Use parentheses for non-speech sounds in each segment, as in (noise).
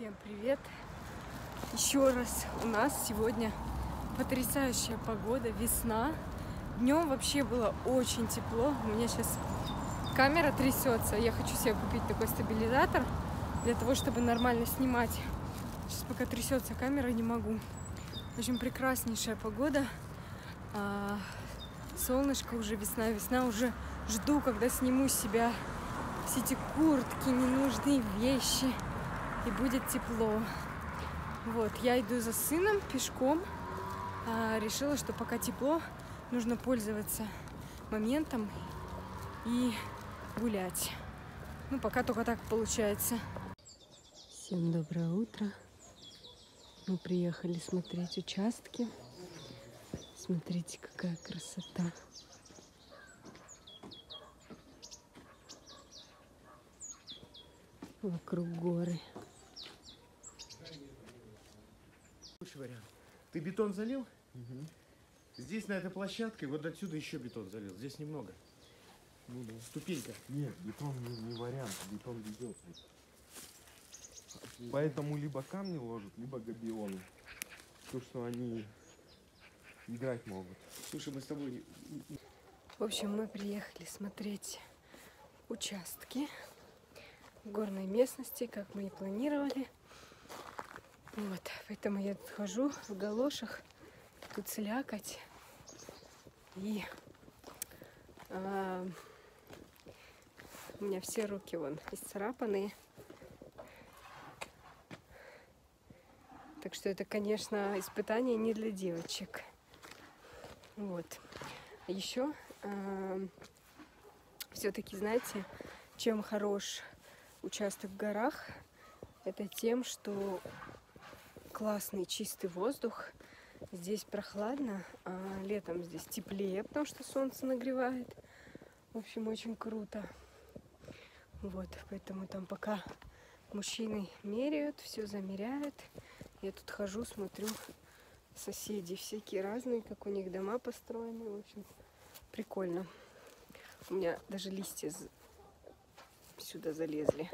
Всем привет! Еще раз у нас сегодня потрясающая погода, весна. Днем вообще было очень тепло. У меня сейчас камера трясется. Я хочу себе купить такой стабилизатор для того, чтобы нормально снимать. Сейчас пока трясется камера, не могу. Общем, прекраснейшая погода. А, солнышко уже весна, весна уже жду, когда сниму себя все эти куртки, ненужные вещи и будет тепло. Вот, я иду за сыном пешком. А, решила, что пока тепло, нужно пользоваться моментом и гулять. Ну, пока только так получается. Всем доброе утро. Мы приехали смотреть участки. Смотрите, какая красота. Вокруг горы. Вариант. Ты бетон залил? Здесь на этой площадке, вот отсюда еще бетон залил. Здесь немного. Ну да. Ступенька. Нет, бетон не, не вариант, бетон ведет. Поэтому либо камни ложат, либо габионы. То, что они играть могут. Слушай, мы с тобой... В общем, мы приехали смотреть участки в горной местности, как мы и планировали. Вот, поэтому я тут хожу в галошах, тут слякоть. И а, у меня все руки вон исцарапанные. Так что это, конечно, испытание не для девочек. Вот. Еще все-таки, знаете, чем хорош участок в горах, это тем, что классный чистый воздух. Здесь прохладно, а летом здесь теплее, потому что солнце нагревает. В общем, очень круто. Вот, поэтому там пока мужчины меряют, все замеряют. Я тут хожу, смотрю, соседи всякие разные, как у них дома построены. В общем, прикольно. У меня даже листья сюда залезли.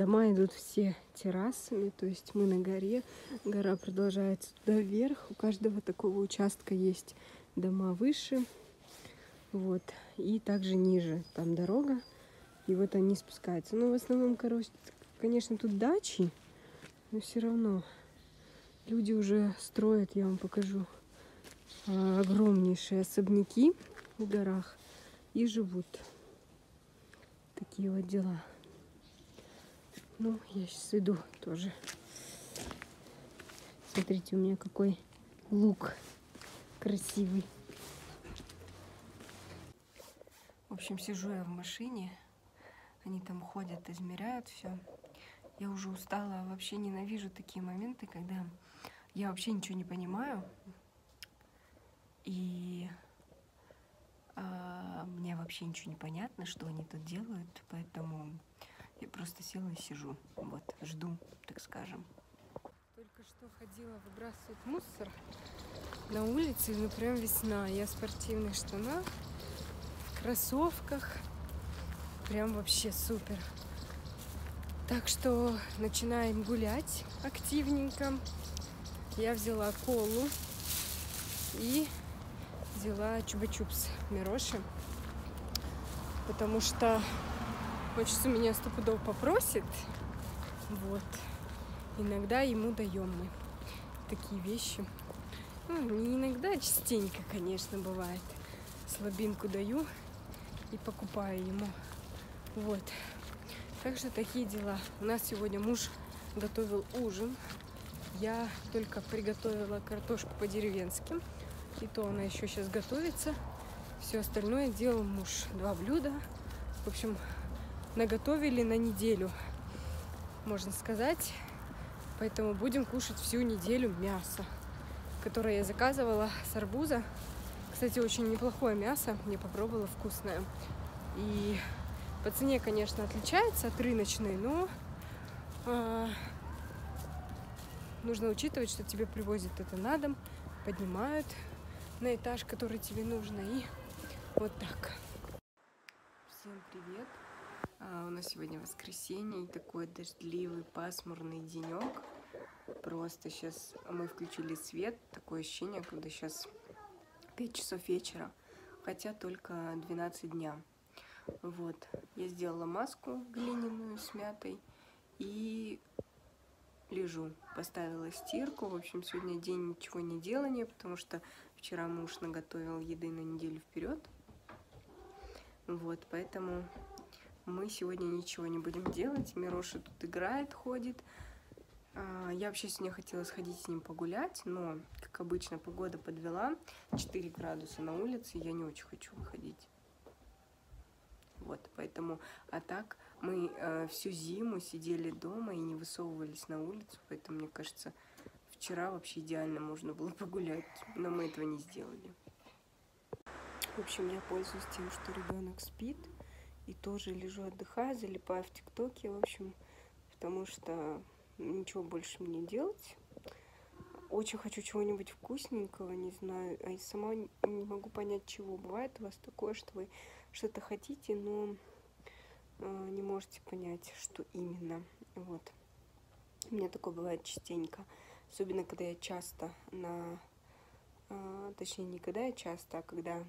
Дома идут все террасами, то есть мы на горе, гора продолжается туда вверх. У каждого такого участка есть дома выше, вот, и также ниже, там дорога, и вот они спускаются. Но в основном, короче, конечно, тут дачи, но все равно люди уже строят, я вам покажу, а, огромнейшие особняки в горах и живут. Такие вот дела. Ну, я сейчас иду тоже. Смотрите, у меня какой лук красивый. В общем, сижу я в машине. Они там ходят, измеряют все. Я уже устала, вообще ненавижу такие моменты, когда я вообще ничего не понимаю. И а, мне вообще ничего не понятно, что они тут делают, поэтому я просто села и сижу. Вот, жду, так скажем. Только что ходила выбрасывать мусор на улице, ну прям весна. Я в спортивных штанах, в кроссовках. Прям вообще супер. Так что начинаем гулять активненько. Я взяла колу и взяла чупа-чупс Мироши. Потому что отчество меня стопудов попросит. Вот. Иногда ему даем мы такие вещи. Ну, не иногда, а частенько, конечно, бывает. Слабинку даю и покупаю ему. Вот. Так что такие дела. У нас сегодня муж готовил ужин. Я только приготовила картошку по-деревенски. И то она еще сейчас готовится. Все остальное делал муж. Два блюда. В общем, наготовили на неделю, можно сказать. Поэтому будем кушать всю неделю мясо, которое я заказывала с арбуза. Кстати, очень неплохое мясо, мне попробовала вкусное. И по цене, конечно, отличается от рыночной, но а, нужно учитывать, что тебе привозят это на дом, поднимают на этаж, который тебе нужно, и вот так. Всем привет! А, у нас сегодня воскресенье и такой дождливый, пасмурный денек. Просто сейчас мы включили свет, такое ощущение, когда сейчас 5 часов вечера, хотя только 12 дня. Вот, я сделала маску глиняную с мятой и лежу. Поставила стирку. В общем, сегодня день ничего не делания, потому что вчера муж наготовил еды на неделю вперед. Вот, поэтому мы сегодня ничего не будем делать. Мироша тут играет, ходит. А, я вообще сегодня хотела сходить с ним погулять, но, как обычно, погода подвела. 4 градуса на улице, я не очень хочу выходить. Вот, поэтому, а так мы э, всю зиму сидели дома и не высовывались на улицу, поэтому, мне кажется, вчера вообще идеально можно было погулять, но мы этого не сделали. В общем, я пользуюсь тем, что ребенок спит, и тоже лежу, отдыхаю, залипаю в ТикТоке, в общем, потому что ничего больше мне делать. Очень хочу чего-нибудь вкусненького, не знаю, а и сама не могу понять, чего. Бывает у вас такое, что вы что-то хотите, но э, не можете понять, что именно. Вот. У меня такое бывает частенько. Особенно, когда я часто на... Э, точнее, не когда я часто, а когда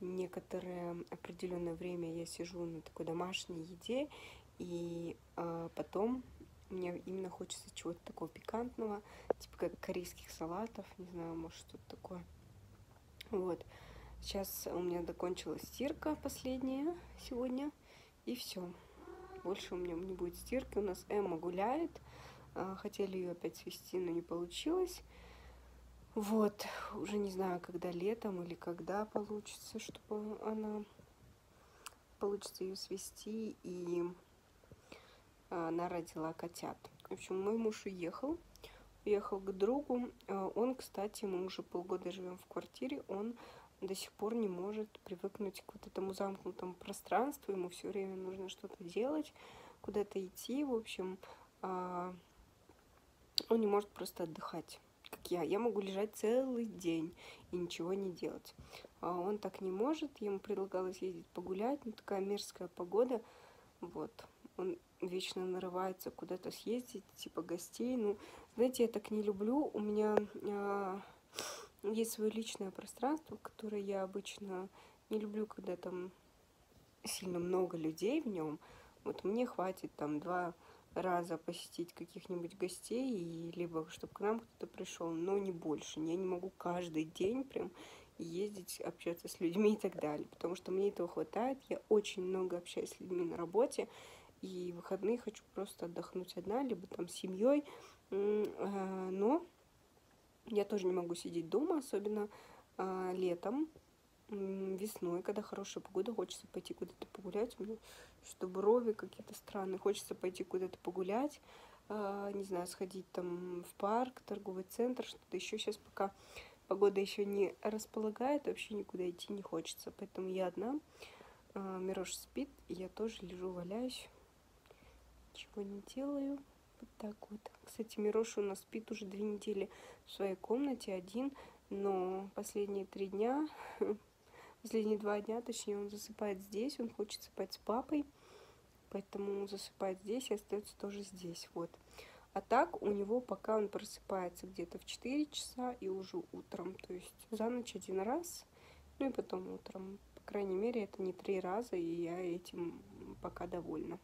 некоторое определенное время я сижу на такой домашней еде, и э, потом мне именно хочется чего-то такого пикантного, типа как корейских салатов, не знаю, может что-то такое. Вот. Сейчас у меня закончилась стирка последняя сегодня, и все. Больше у меня не будет стирки. У нас Эмма гуляет. А, хотели ее опять свести, но не получилось. Вот, уже не знаю, когда летом или когда получится, чтобы она получится ее свести, и она родила котят. В общем, мой муж уехал, уехал к другу. А, он, кстати, мы уже полгода живем в квартире, он до сих пор не может привыкнуть к вот этому замкнутому пространству, ему все время нужно что-то делать, куда-то идти, в общем, а, он не может просто отдыхать как я. Я могу лежать целый день и ничего не делать. А он так не может. Ему предлагалось ездить погулять, но такая мерзкая погода. Вот. Он вечно нарывается куда-то съездить, типа гостей. Ну, знаете, я так не люблю. У меня а, есть свое личное пространство, которое я обычно не люблю, когда там сильно много людей в нем. Вот мне хватит там два раза посетить каких-нибудь гостей, и либо чтобы к нам кто-то пришел, но не больше. Я не могу каждый день прям ездить, общаться с людьми и так далее, потому что мне этого хватает. Я очень много общаюсь с людьми на работе, и в выходные хочу просто отдохнуть одна, либо там с семьей. А, но я тоже не могу сидеть дома, особенно а, летом, весной, когда хорошая погода, хочется пойти куда-то погулять. У меня что брови какие-то странные. Хочется пойти куда-то погулять, э, не знаю, сходить там в парк, торговый центр, что-то еще. Сейчас пока погода еще не располагает, вообще никуда идти не хочется. Поэтому я одна. Э, Мирош спит, и я тоже лежу, валяюсь. Ничего не делаю. Вот так вот. Кстати, Мирош у нас спит уже две недели в своей комнате один, но последние три дня (laughs) последние два дня, точнее, он засыпает здесь, он хочет спать с папой, поэтому засыпает здесь и остается тоже здесь, вот. А так у него пока он просыпается где-то в 4 часа и уже утром, то есть за ночь один раз, ну и потом утром. По крайней мере, это не три раза, и я этим пока довольна.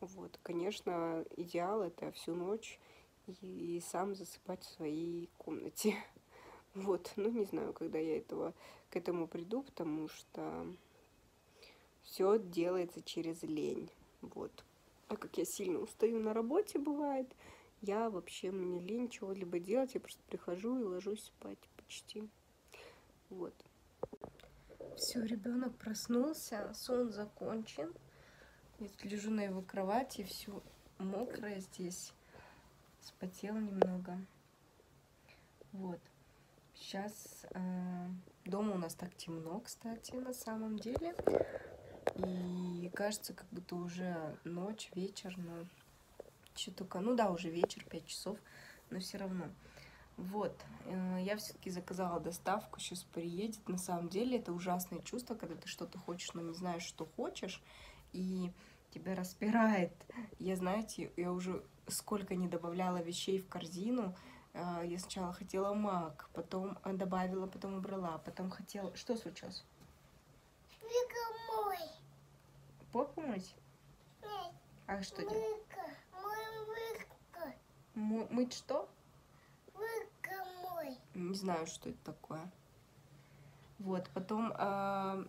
Вот, конечно, идеал это всю ночь и, и сам засыпать в своей комнате. (laughs) Вот, ну не знаю, когда я этого, к этому приду, потому что все делается через лень. Вот. А как я сильно устаю на работе, бывает, я вообще, мне лень чего-либо делать, я просто прихожу и ложусь спать почти. Вот. Все, ребенок проснулся, сон закончен. Я тут лежу на его кровати, все мокрое здесь. Спотела немного. Вот. Сейчас э, дома у нас так темно, кстати, на самом деле. И кажется, как будто уже ночь, вечер, но что только, ну да, уже вечер, 5 часов, но все равно. Вот, э, я все-таки заказала доставку, сейчас приедет. На самом деле это ужасное чувство, когда ты что-то хочешь, но не знаешь, что хочешь. И тебя распирает. Я, знаете, я уже сколько не добавляла вещей в корзину. А, Я сначала хотела мак, потом а, добавила, потом убрала, потом хотела... Что случилось? Вика мой. Попу мыть? Нет, А что делать? Мо- Мыть что? Не знаю, что это такое. Вот, потом а,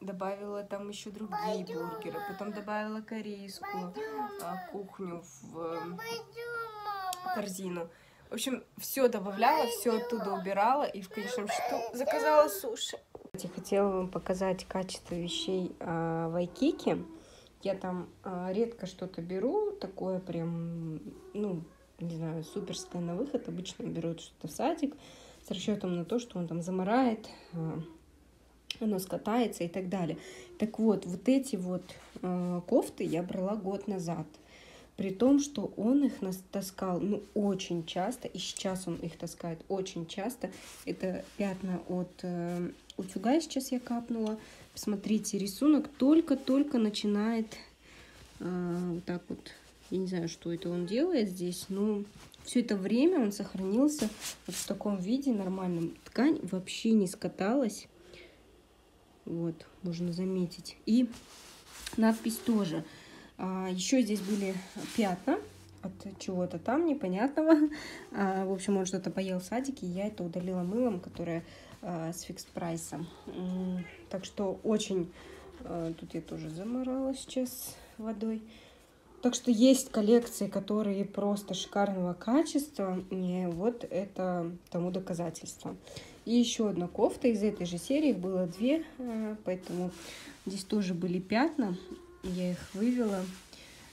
добавила там еще другие Пойдём, бургеры, потом добавила корейскую Пойдем, мама. кухню в э, Пойдем, корзину. В общем, все добавляла, все оттуда убирала и в конечном счету заказала суши. Я хотела вам показать качество вещей а, в Айкике. Я там а, редко что-то беру, такое прям, ну, не знаю, суперское на выход. Обычно берут что-то в садик с расчетом на то, что он там замарает, а, оно скатается и так далее. Так вот, вот эти вот а, кофты я брала год назад. При том, что он их таскал, ну, очень часто, и сейчас он их таскает очень часто. Это пятна от э, утюга сейчас я капнула. Посмотрите, рисунок только-только начинает э, вот так вот. Я не знаю, что это он делает здесь, но все это время он сохранился вот в таком виде нормальном. Ткань вообще не скаталась. Вот, можно заметить. И надпись тоже. А, еще здесь были пятна от чего-то там непонятного. (laughs) А, в общем, он что-то поел в садике, я это удалила мылом, которое а, с фикс прайсом. Так что очень... Тут я тоже заморала сейчас водой. Так что есть коллекции, которые просто шикарного качества. И вот это тому доказательство. И еще одна кофта из этой же серии. Их было две, поэтому здесь тоже были пятна. Я их вывела,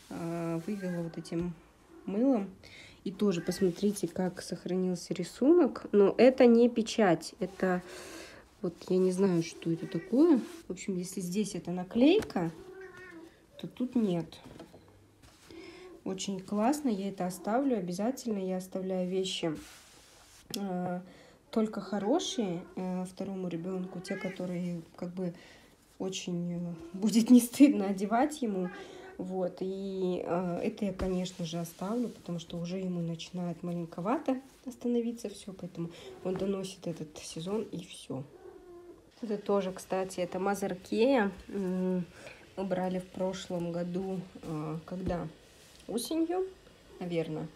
а, вывела вот этим мылом. И тоже посмотрите, как сохранился рисунок. Но это не печать, это вот я не знаю, что это такое. В общем, если здесь это наклейка, то тут нет. Очень классно, я это оставлю обязательно. Я оставляю вещи э, только хорошие э, второму ребенку, те, которые как бы очень э, будет не стыдно одевать ему. Вот, и э, это я, конечно же, оставлю, потому что уже ему начинает маленьковато становиться все, поэтому он доносит этот сезон и все. Это тоже, кстати, это Мазаркея. Мы брали в прошлом году, э, когда? Осенью, наверное.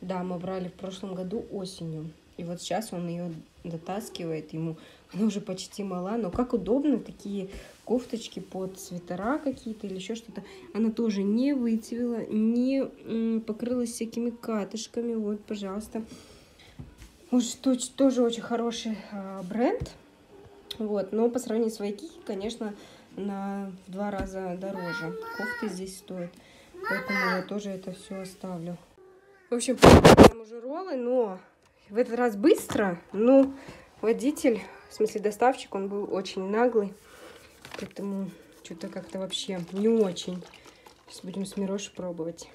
Да, мы брали в прошлом году осенью. И вот сейчас он ее дотаскивает, ему она уже почти мала, но как удобно такие кофточки под свитера какие-то или еще что-то. Она тоже не выцвела, не покрылась всякими катышками. Вот, пожалуйста. Уж тоже очень хороший а, бренд. Вот, но по сравнению с Вайкики, конечно, на два раза дороже. Кофты здесь стоят. Поэтому я тоже это все оставлю. В общем, нам уже роллы, но в этот раз быстро. Но водитель, в смысле доставщик, он был очень наглый. Поэтому что-то как-то вообще не очень. Сейчас будем с Мирошей пробовать.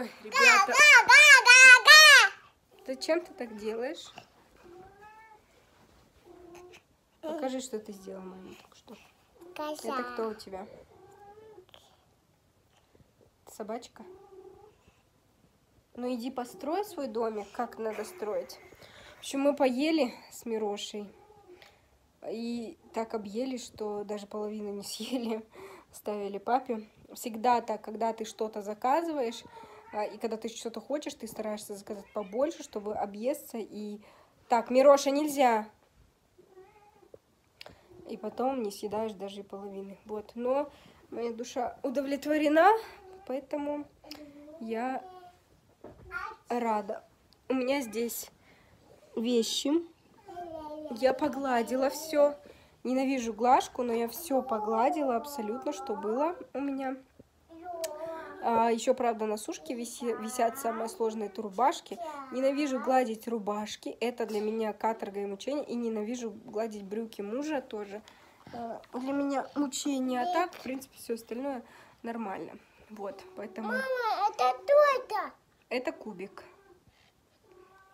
Ой, ребята. Зачем ты так делаешь? Покажи, что ты сделал, маме, только что. Коса. Это кто у тебя? Собачка? Ну иди построй свой домик, как надо строить. В общем, мы поели с Мирошей. И так объели, что даже половину не (laughs) съели. Ставили папе. Всегда так, когда ты что-то заказываешь, и когда ты что-то хочешь, ты стараешься заказать побольше, чтобы объесться. И так, Мироша, нельзя. И потом не съедаешь даже и половины. Вот. Но моя душа удовлетворена, поэтому я рада. У меня здесь вещи. Я погладила все. Ненавижу глажку, но я все погладила абсолютно, что было у меня. А, еще, правда, на сушке виси, висят самые сложные это рубашки. Ненавижу гладить рубашки. Это для меня каторга и мучение. И ненавижу гладить брюки мужа тоже. А, для меня мучение. А так, в принципе, все остальное нормально. Вот, поэтому... Мама, это кто это? Это кубик.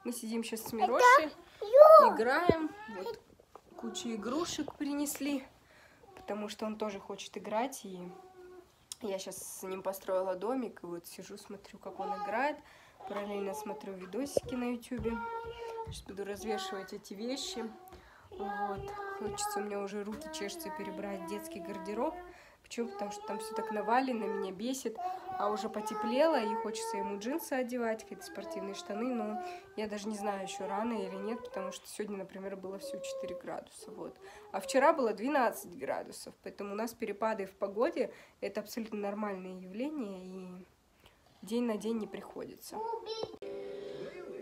Мы сидим сейчас с Мирошей, играем. Вот кучу игрушек принесли, потому что он тоже хочет играть. И я сейчас с ним построила домик, и вот сижу, смотрю, как он играет. Параллельно смотрю видосики на ютюбе. Сейчас буду развешивать эти вещи. Вот. Хочется у меня уже руки чешутся перебрать детский гардероб. Почему? Потому что там все так навалено, меня бесит. А уже потеплело, и хочется ему джинсы одевать, какие-то спортивные штаны. Но я даже не знаю, еще рано или нет, потому что сегодня, например, было всего 4 градуса. Вот. А вчера было 12 градусов. Поэтому у нас перепады в погоде – это абсолютно нормальное явление. И день на день не приходится.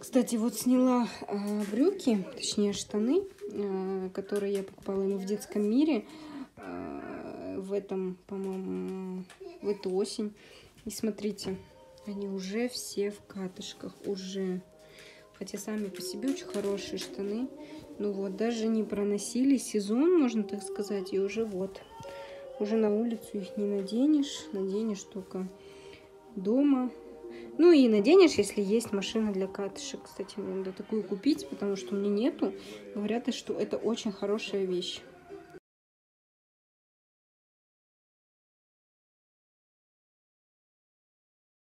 Кстати, вот сняла э, брюки, точнее штаны, э, которые я покупала ему в детском мире э, в этом, по-моему, в эту осень. И смотрите, они уже все в катышках, уже. Хотя сами по себе очень хорошие штаны. Ну вот, даже не проносили сезон, можно так сказать, и уже вот. Уже на улицу их не наденешь, наденешь только дома. Ну и наденешь, если есть машина для катышек. Кстати, надо такую купить, потому что у меня нету. Говорят, что это очень хорошая вещь.